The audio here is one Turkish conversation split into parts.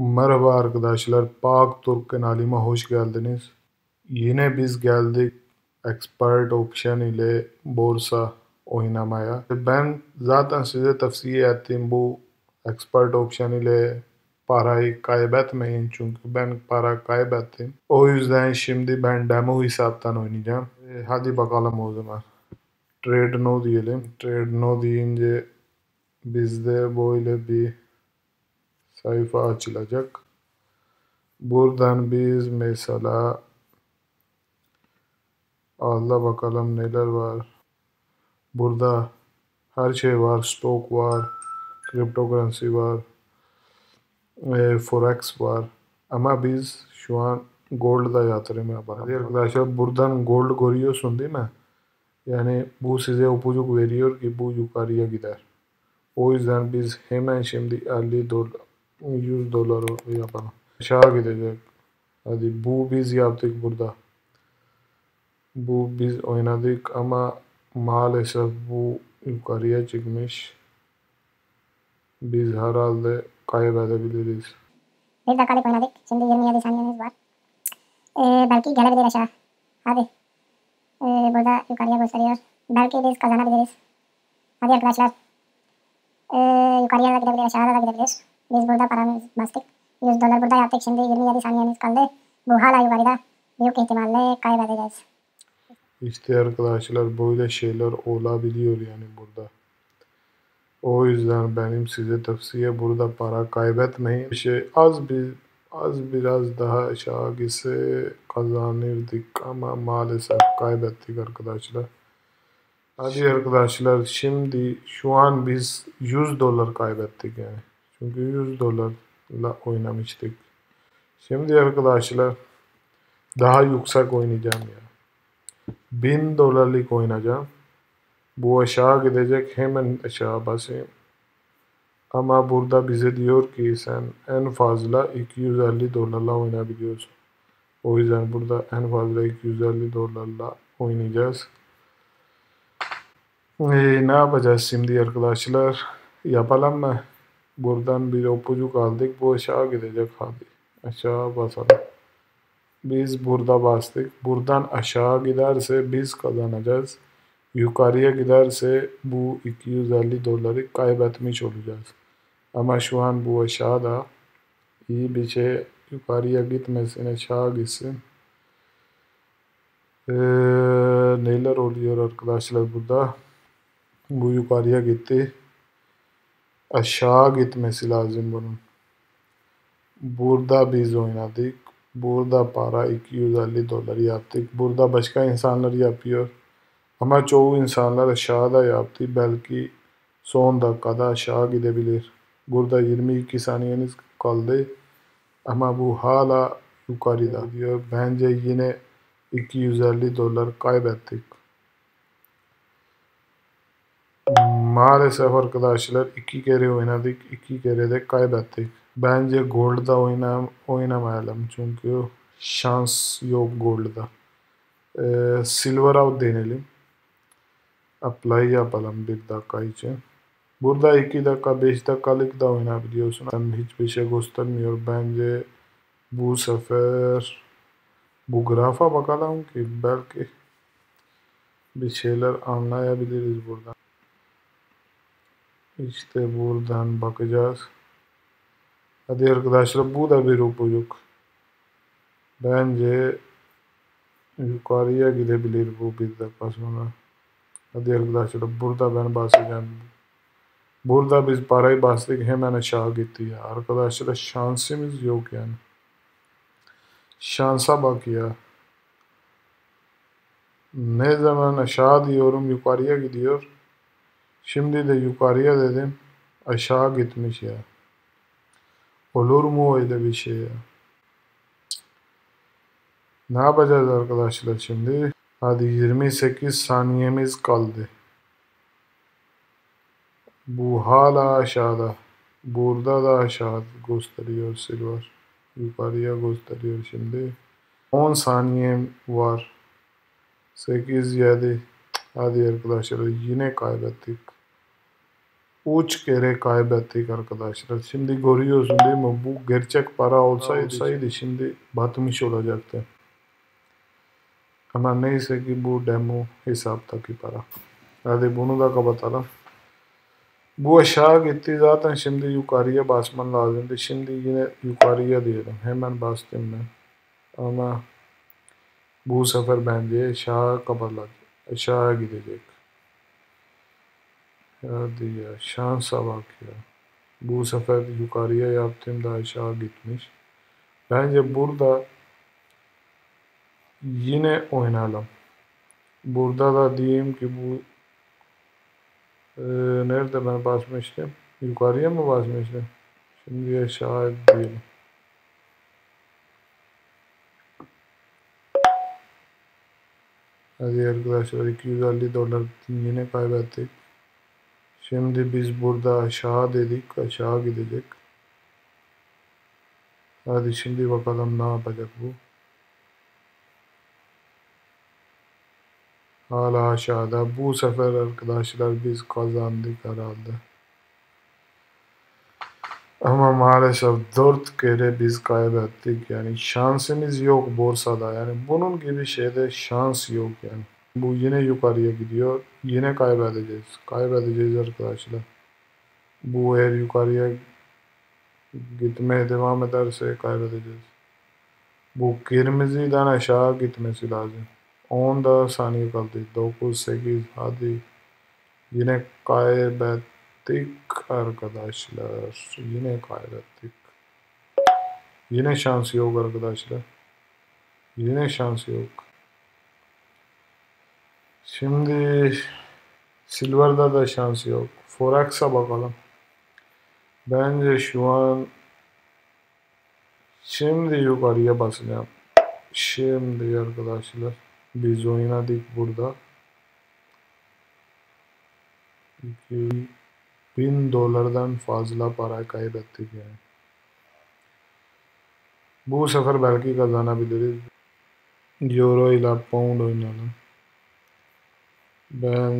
Merhaba arkadaşlar, Pak Türk kanalime hoş geldiniz. Yine biz geldik Expert Option ile borsa oynamaya. Ben zaten size tavsiye ettim bu Expert Option ile parayı kaybetmeyin çünkü ben para kaybettim. O yüzden şimdi ben demo hesaptan oynayacağım. E, hadi bakalım o zaman. Trade no diyelim. Trade no deyince bizde böyle bir sayfa açılacak. Buradan biz mesela Allah bakalım neler var. Burada her şey var. Stock var. Cryptocurrency var. E, Forex var. Ama biz şu an Gold'da yatırım yapalım. Arkadaşlar buradan Gold görüyorsun değil mi? Yani bu size ipucu veriyor ki bu yukarıya gider. O yüzden biz hemen şimdi 50 dolar 100 dolar yapalım. Aşağı gidecek. Hadi bu biz yaptık burada. Bu biz oynadık ama maalesef bu yukarıya çıkmış. Biz herhalde kaybedebiliriz. Bir dakikalık oynadık. Şimdi 27 saniyemiz var. Ee, belki gelebilir aşağı. Hadi. Ee, burada yukarıya gösteriyor. Belki biz kazanabiliriz. Hadi arkadaşlar. Ee, yukarıya da gidebilir, aşağıda da gidebilir. Biz burada paramızı bastık. 100 dolar burada yaptık. Şimdi 27 saniyemiz kaldı. Bu hala yukarıda. Büyük ihtimalle kaybedeceğiz. İşte arkadaşlar böyle şeyler olabiliyor yani burada. O yüzden benim size tavsiye burada para kaybetmeyin. Bir şey az bir az biraz daha aşağı gitse kazanırdık ama maalesef kaybettik arkadaşlar. Hadi arkadaşlar şimdi şu an biz 100 dolar kaybettik yani. Çünkü 100 dolarla oynamıştık. Şimdi arkadaşlar daha yüksek oynayacağım ya. 1000 dolarlık oynayacağım. Bu aşağı gidecek hemen aşağı basayım. Ama burada bize diyor ki sen en fazla 250 dolarla oynayabiliyorsun. O yüzden burada en fazla 250 dolarla oynayacağız. Ee, ne yapacağız şimdi arkadaşlar? Yapalım mı? Buradan bir ipucu aldık. Bu aşağı gidecek hadi. Aşağı basalım. Biz burada bastık. Buradan aşağı giderse biz kazanacağız. Yukarıya giderse bu 250 doları kaybetmiş olacağız. Ama şu an bu aşağıda iyi bir şey yukarıya gitmesin aşağı gitsin. Ee, neler oluyor arkadaşlar burada? Bu yukarıya gitti. Aşağı gitmesi lazım bunun. Burada biz oynadık. Burada para 250 dolar yaptık. Burada başka insanlar yapıyor. Ama çoğu insanlar aşağıda yaptı. Belki son dakikada aşağı gidebilir. Burada 22 saniyeniz kaldı. Ama bu hala yukarıda diyor. Bence yine 250 dolar kaybettik. Maalesef arkadaşlar iki kere oynadık. iki kere de kaybettik. Bence Gold'da oynam oynamayalım. Çünkü şans yok Gold'da. Ee, silver out denelim. Apply yapalım bir dakika için. Burada 2 dakika 5 dakikalık da oynayabiliyorsun. Hem hiçbir şey göstermiyor. Bence bu sefer bu grafa bakalım ki belki bir şeyler anlayabiliriz buradan. İşte buradan bakacağız. Hadi arkadaşlar bu da bir ipucuk. Bence yukarıya gidebilir bu bir dakika sonra. Hadi arkadaşlar burada ben basacağım. Burada biz parayı bastık hemen aşağı gitti ya. Arkadaşlar şansımız yok yani. Şansa bak ya. Ne zaman aşağı diyorum yukarıya gidiyor. Şimdi de yukarıya dedim. Aşağı gitmiş ya. Olur mu öyle bir şey ya? Ne yapacağız arkadaşlar şimdi? Hadi 28 saniyemiz kaldı. Bu hala aşağıda. Burada da aşağı gösteriyor silver. Yukarıya gösteriyor şimdi. 10 saniyem var. 8 7 Hadi arkadaşlar yine kaybettik. Üç kere kaybettik arkadaşlar. Şimdi görüyorsun değil mi? Bu gerçek para olsaydı şimdi batmış olacaktı. Ama neyse ki bu demo hesaptaki para. Hadi bunu da kapatalım. Bu aşağı gitti zaten şimdi yukarıya basman lazımdı. Şimdi yine yukarıya diyelim. Hemen bastım ben. Ama bu sefer bence aşağı kapatılacak. Aşağı gidecek. Hadi ya şansa bak ya. Bu sefer yukarıya yaptığımda aşağı gitmiş. Bence burada yine oynayalım. Burada da diyeyim ki bu ee, nerede ben basmıştım? Yukarıya mı basmıştım? Şimdi aşağı diyelim. Hadi arkadaşlar 250 dolar yine kaybettik. Şimdi biz burada aşağı dedik. Aşağı gidecek. Hadi şimdi bakalım ne yapacak bu. Hala aşağıda. Bu sefer arkadaşlar biz kazandık herhalde. Ama maalesef dört kere biz kaybettik. Yani şansımız yok borsada. Yani bunun gibi şeyde şans yok yani. Bu yine yukarıya gidiyor. Yine kaybedeceğiz. Kaybedeceğiz arkadaşlar. Bu eğer yukarıya gitmeye devam ederse kaybedeceğiz. Bu kırmızıdan aşağı gitmesi lazım. 10 saniye kaldı. 9, 8 hadi. Yine kaybettik arkadaşlar. Yine kaybettik. Yine şans yok arkadaşlar. Yine şans yok. Şimdi Silver'da da şans yok. Forex'a bakalım. Bence şu an şimdi yukarıya basacağım. Şimdi arkadaşlar biz oynadık burada. 2000 dolardan fazla para kaybettik yani. Bu sefer belki kazanabiliriz. Euro ile pound oynayalım. Ben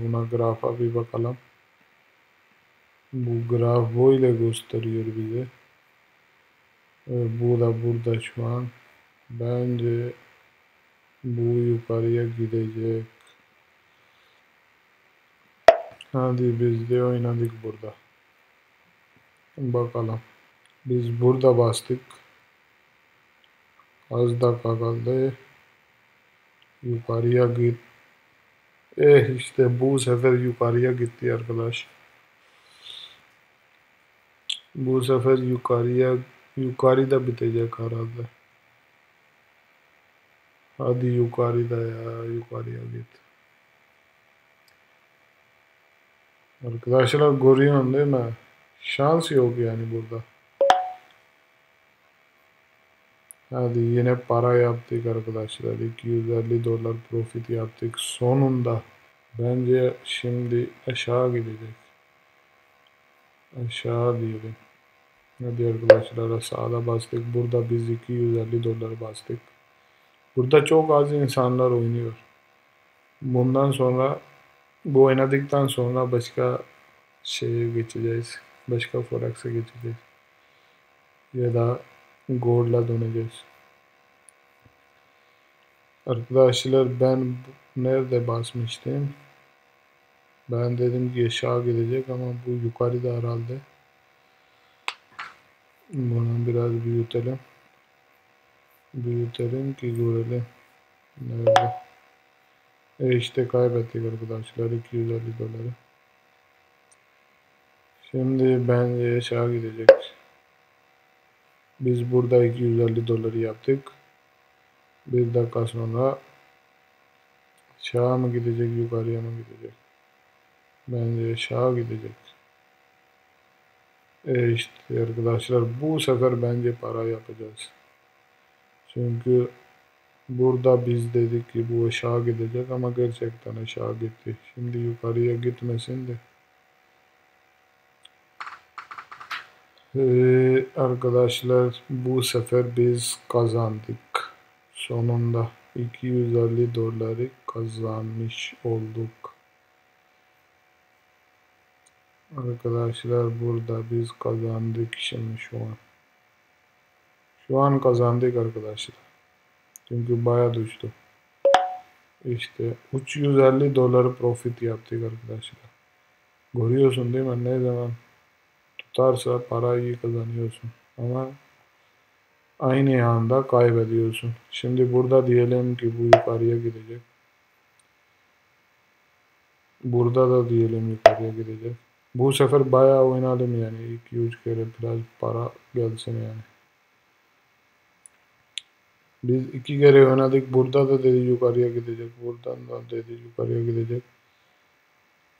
buna grafa bir bakalım. Bu graf böyle gösteriyor bize. Bu da burada şu an. Bence bu yukarıya gidecek. Hadi biz de oynadık burada. Bakalım. Biz burada bastık. Az dakika kaldı. Yukarıya git. Eh işte bu sefer yukarıya gitti arkadaş. Bu sefer yukarıya yukarıda bitecek herhalde. Hadi yukarıda ya yukarıya git. Arkadaşlar görüyorsun değil mi? Şans yok yani burada. Hadi yine para yaptık arkadaşlar. 250 dolar profit yaptık. Sonunda. Bence şimdi aşağı gidecek. Aşağı diyelim. Hadi arkadaşlar sağda bastık. Burada biz 250 dolar bastık. Burada çok az insanlar oynuyor. Bundan sonra bu oynadıktan sonra başka şeye geçeceğiz. Başka Forex'e geçeceğiz. Ya da Gold'la döneceğiz. Arkadaşlar ben nerede basmıştım? Ben dedim ki aşağı gidecek ama bu yukarıda herhalde. Bunu biraz büyütelim. Büyütelim ki görelim. Nerede? E işte kaybettik arkadaşlar 250 doları. Şimdi bence aşağı gidecek. Biz burada 250 doları yaptık. Bir dakika sonra aşağı mı gidecek yukarıya mı gidecek? Bence aşağı gidecek. E işte arkadaşlar bu sefer bence para yapacağız. Çünkü burada biz dedik ki bu aşağı gidecek ama gerçekten aşağı gitti. Şimdi yukarıya gitmesin de. Ee, arkadaşlar bu sefer biz kazandık. Sonunda 250 doları kazanmış olduk. Arkadaşlar burada biz kazandık şimdi şu an. Şu an kazandık arkadaşlar. Çünkü baya düştü. İşte 350 dolar profit yaptık arkadaşlar. Görüyorsun değil mi? Ne zaman tutarsa parayı kazanıyorsun. Ama aynı anda kaybediyorsun. Şimdi burada diyelim ki bu yukarıya gidecek. Burada da diyelim yukarıya gidecek. Bu sefer bayağı oynayalım yani. 2-3 kere biraz para gelsin yani. Biz iki kere oynadık. Burada da dedi yukarıya gidecek. Buradan da dedi yukarıya gidecek.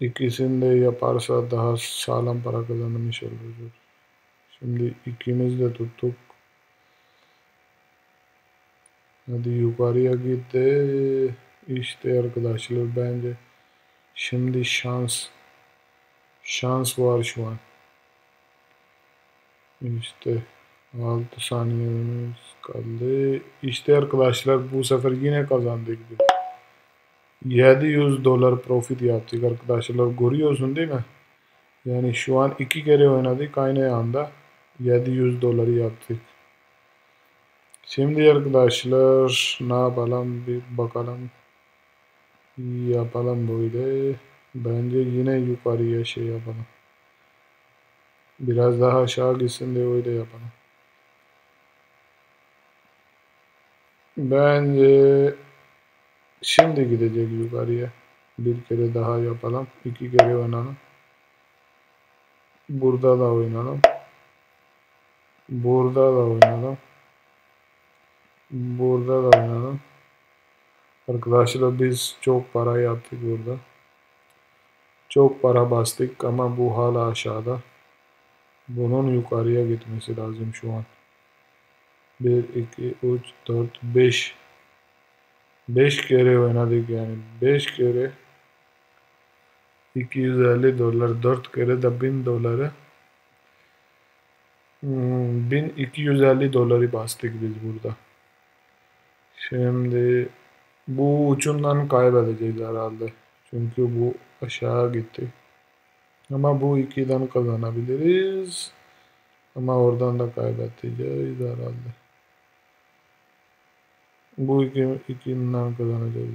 İkisini de yaparsa daha sağlam para kazanmış oluruz. Şimdi ikimiz de tuttuk. Hadi yukarıya gitti. İşte arkadaşlar bence şimdi şans şans var şu an. İşte 6 saniyemiz kaldı. İşte arkadaşlar bu sefer yine kazandık. 700 dolar profit yaptık arkadaşlar. Görüyorsun değil mi? Yani şu an iki kere oynadık aynı anda. 700 doları yaptık. Şimdi arkadaşlar ne yapalım bir bakalım. Yapalım böyle. Bence yine yukarıya şey yapalım. Biraz daha aşağı gitsin de öyle yapalım. Bence şimdi gidecek yukarıya. Bir kere daha yapalım. iki kere oynayalım. Burada da oynayalım. Burada da oynayalım. Burada da oynayalım. Arkadaşlar biz çok para yaptık burada. Çok para bastık ama bu hala aşağıda. Bunun yukarıya gitmesi lazım şu an. 1, 2, 3, 4, 5. 5 kere oynadık yani. 5 kere 250 dolar. 4 kere de 1000 doları. 1250 hmm, doları bastık biz burada. Şimdi bu ucundan kaybedeceğiz herhalde. Çünkü bu aşağı gitti. Ama bu ikiden kazanabiliriz. Ama oradan da kaybedeceğiz herhalde. Bu iki, ikinden kazanacağız.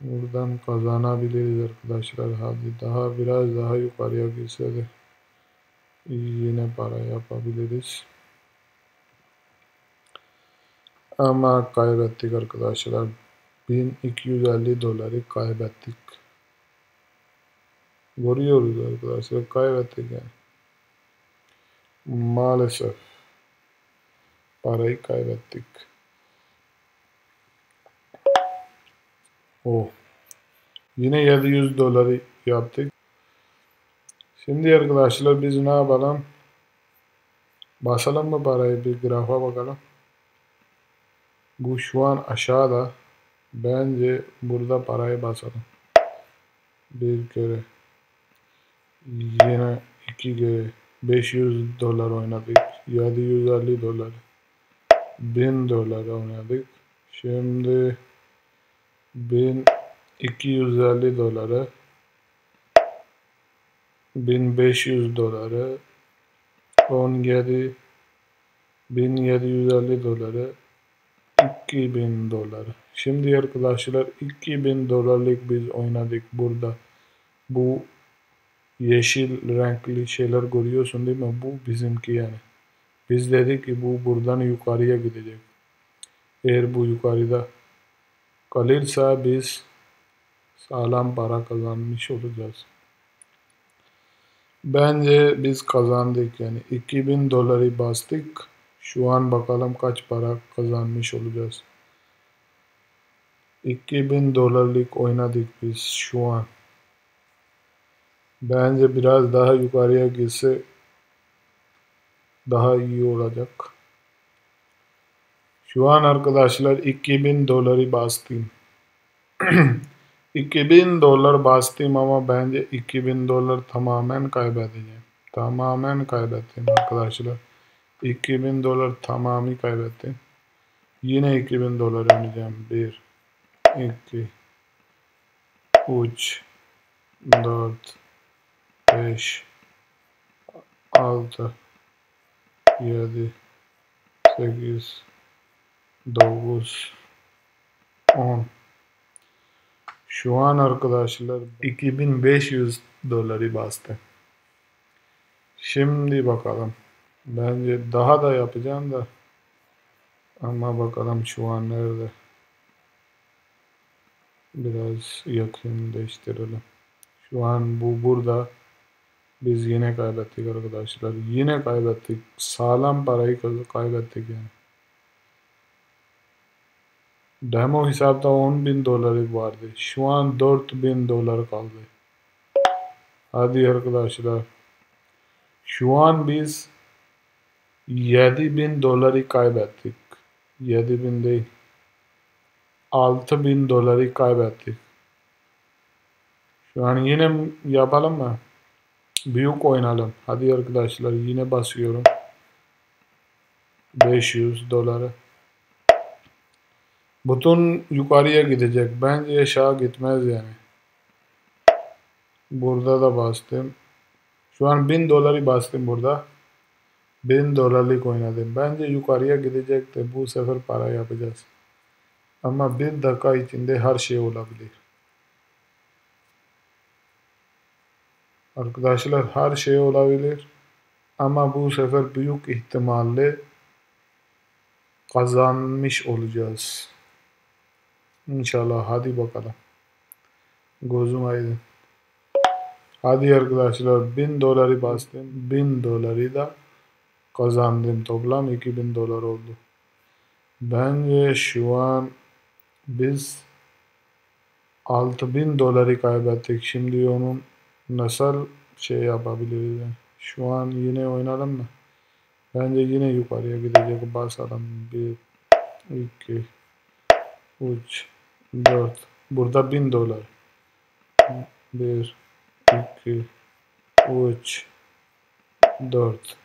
Buradan kazanabiliriz arkadaşlar. Hadi daha biraz daha yukarıya gitse de yine para yapabiliriz. Ama kaybettik arkadaşlar. 1250 doları kaybettik. Görüyoruz arkadaşlar kaybettik yani. Maalesef parayı kaybettik. Oh. Yine 700 doları yaptık. Şimdi arkadaşlar biz ne yapalım? Basalım mı parayı bir grafa bakalım. Bu şu an aşağıda. Bence burada parayı basalım. Bir kere. Yine iki kere. 500 dolar oynadık. 750 dolar. 1000 dolar oynadık. Şimdi 1250 doları 1500 doları 17 1750 doları 2000 dolar. Şimdi arkadaşlar 2000 dolarlık biz oynadık burada. Bu yeşil renkli şeyler görüyorsun değil mi? Bu bizimki yani. Biz dedik ki bu buradan yukarıya gidecek. Eğer bu yukarıda kalırsa biz sağlam para kazanmış olacağız. Bence biz kazandık yani 2000 doları bastık. Şu an bakalım kaç para kazanmış olacağız. 2000 dolarlık oynadık biz şu an. Bence biraz daha yukarıya gitse daha iyi olacak. Şu an arkadaşlar 2000 doları bastım. 2000 dolar bastım ama bence 2000 dolar tamamen kaybedeceğim. Tamamen kaybettim arkadaşlar. 2000 dolar tamamı kaybettim. Yine 2000 dolar oynayacağım. 1 2 3 4 5 6 7 8 9 10 Şu an arkadaşlar 2500 doları bastı. Şimdi bakalım. Bence daha da yapacağım da ama bakalım şu an nerede. Biraz yakın değiştirelim. Şu an bu burada. Biz yine kaybettik arkadaşlar. Yine kaybettik. Sağlam parayı kaybettik yani. Demo hesapta 10 bin doları vardı. Şu an 4 bin dolar kaldı. Hadi arkadaşlar. Şu an biz 7 bin doları kaybettik. 7 bin değil. 6 bin doları kaybettik. Şu an yine yapalım mı? Büyük oynayalım. Hadi arkadaşlar yine basıyorum. 500 doları. Bütün yukarıya gidecek. Bence aşağı gitmez yani. Burada da bastım. Şu an 1000 doları bastım burada. 1000 dolarlık oynadım. Bence yukarıya gidecek de bu sefer para yapacağız. Ama bir dakika içinde her şey olabilir. Arkadaşlar her şey olabilir. Ama bu sefer büyük ihtimalle kazanmış olacağız. İnşallah hadi bakalım. Gözüm aydın. Hadi arkadaşlar 1000 doları bastım. 1000 doları da kazandım. Toplam 2000 dolar oldu. Bence şu an biz 6000 doları kaybettik. Şimdi onun nasıl şey yapabiliriz yani. Şu an yine oynayalım mı? Bence yine yukarıya gidecek. Basalım. 1, 2, 3, 4. Burada 1000 dolar. 1, 2, 3, 4.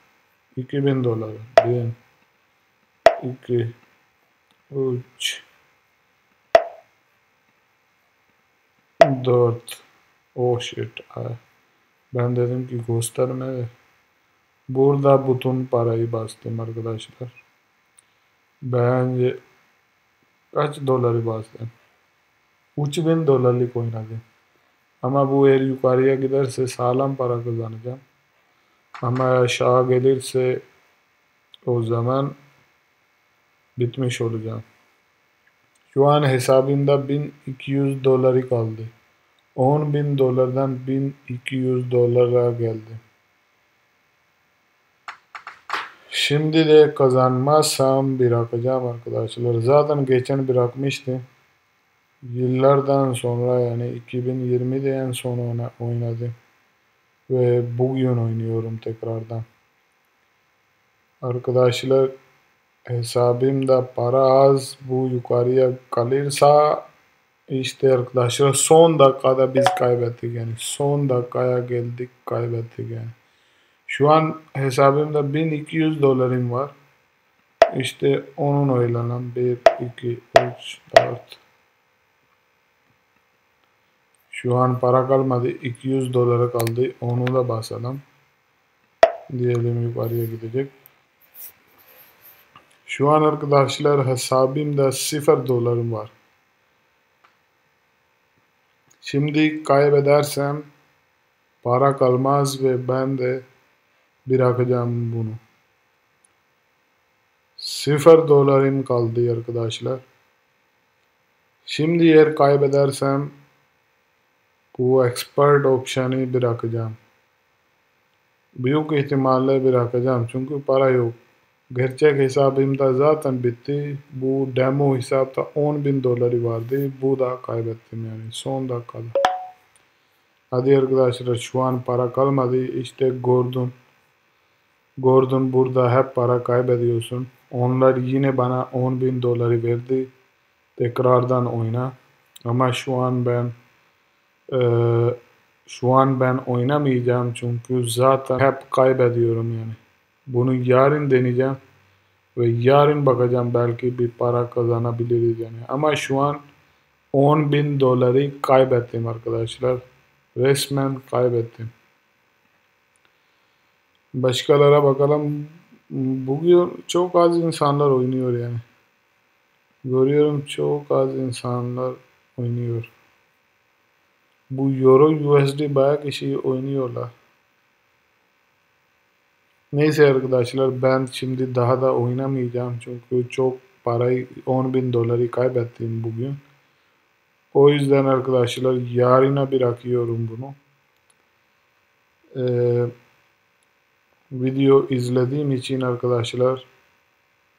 2000 dolar. 1, 2, 3, 4. Oh shit. Ben dedim ki gösterme. Burada bütün parayı bastım arkadaşlar. Bence kaç doları bastım? 3000 dolarlık oynadım. Ama bu eğer yukarıya giderse sağlam para kazanacağım. Ama aşağı gelirse o zaman bitmiş olacağım. Şu an hesabımda 1200 doları kaldı. 10 bin dolardan 1200 dolara geldi. Şimdi de kazanmazsam bırakacağım arkadaşlar. Zaten geçen bırakmıştım. Yıllardan sonra yani 2020'de en son oynadım. Ve bugün oynuyorum tekrardan. Arkadaşlar hesabımda para az bu yukarıya kalırsa işte arkadaşlar son dakikada biz kaybettik yani. Son dakikaya geldik kaybettik yani. Şu an hesabımda 1200 dolarım var. İşte onun oylanan 1, 2, 3, 4. Şu an para kalmadı. 200 dolara kaldı. Onu da basalım. Diyelim yukarıya gidecek. Şu an arkadaşlar hesabımda 0 dolarım var. Şimdi kaybedersem para kalmaz ve ben de bırakacağım bunu. Sıfır dolarım kaldı arkadaşlar. Şimdi eğer kaybedersem bu expert opsiyonu bırakacağım. Büyük ihtimalle bırakacağım çünkü para yok. Gerçek hesabımda zaten bitti. Bu demo hesapta 10 bin doları vardı. Bu da kaybettim yani son dakikada. Hadi arkadaşlar şu an para kalmadı. İşte Gordon. Gordon burada hep para kaybediyorsun. Onlar yine bana 10 bin doları verdi. Tekrardan oyna. Ama şu an ben e, şu an ben oynamayacağım çünkü zaten hep kaybediyorum yani. Bunu yarın deneyeceğim. Ve yarın bakacağım belki bir para kazanabiliriz yani. Ama şu an 10 bin doları kaybettim arkadaşlar. Resmen kaybettim. Başkalara bakalım. Bugün çok az insanlar oynuyor yani. Görüyorum çok az insanlar oynuyor. Bu Euro USD bayağı kişi oynuyorlar. Neyse arkadaşlar ben şimdi daha da oynamayacağım çünkü çok parayı 10 bin doları kaybettim bugün. O yüzden arkadaşlar yarına bırakıyorum bunu. Ee, video izlediğim için arkadaşlar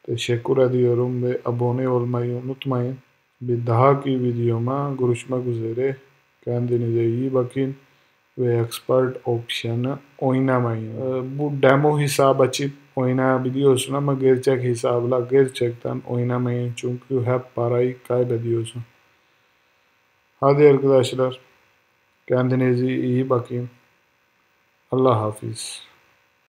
teşekkür ediyorum ve abone olmayı unutmayın. Bir dahaki videoma görüşmek üzere. Kendinize iyi bakın ve expert option'ı oynamayın. Ee, bu demo hesap açıp oynayabiliyorsun ama gerçek hesapla gerçekten oynamayın çünkü hep parayı kaybediyorsun. Hadi arkadaşlar kendinize iyi bakın. Allah hafiz.